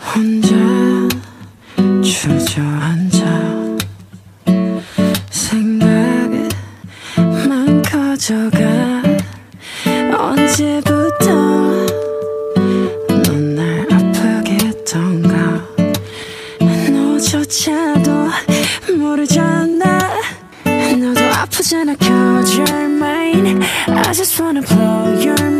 혼자 주저앉아 생각만 커져가 언제부터 넌 날 아프게 했던가? 너조차도 모르잖아. 너도 아프잖아. Cause you're mine I just wanna blow your mind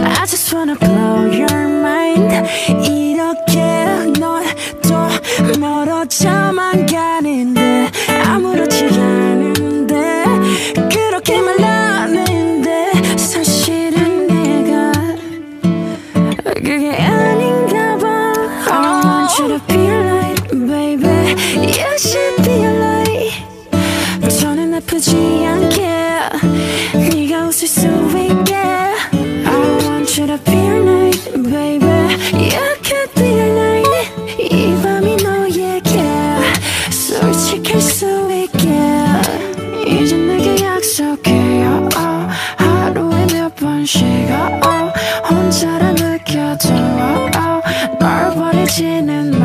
I just wanna blow your mind 이렇게 넌또 멀어져만 가는데 아무렇지 않은데 그렇게 말하는데 사실은 내가 그게 아닌가 봐 I want you to be like baby You should be like 저는 아프지 않게 솔직할 수 있게. 이제 내게 약속해요. oh, 하루에 몇 번씩 oh, 혼자라 oh, oh, 널 버리지는